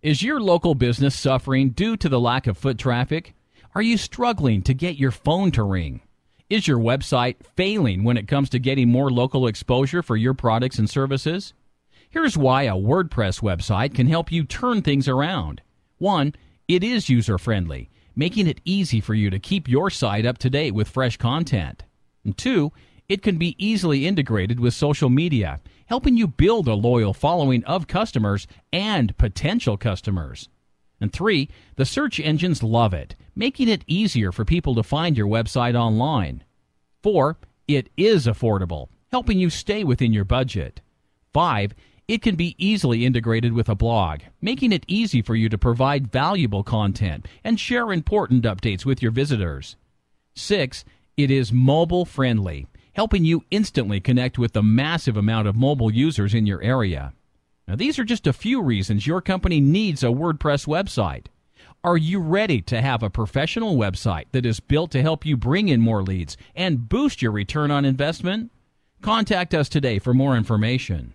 Is your local business suffering due to the lack of foot traffic? Are you struggling to get your phone to ring? Is your website failing when it comes to getting more local exposure for your products and services? Here's why a WordPress website can help you turn things around. 1. It is user friendly, making it easy for you to keep your site up to date with fresh content. And 2. It can be easily integrated with social media, helping you build a loyal following of customers and potential customers. And 3. The search engines love it, making it easier for people to find your website online. 4. It is affordable, helping you stay within your budget. 5. It can be easily integrated with a blog, making it easy for you to provide valuable content and share important updates with your visitors. 6. It is mobile friendly, helping you instantly connect with the massive amount of mobile users in your area. Now, these are just a few reasons your company needs a WordPress website. Are you ready to have a professional website that is built to help you bring in more leads and boost your return on investment? Contact us today for more information.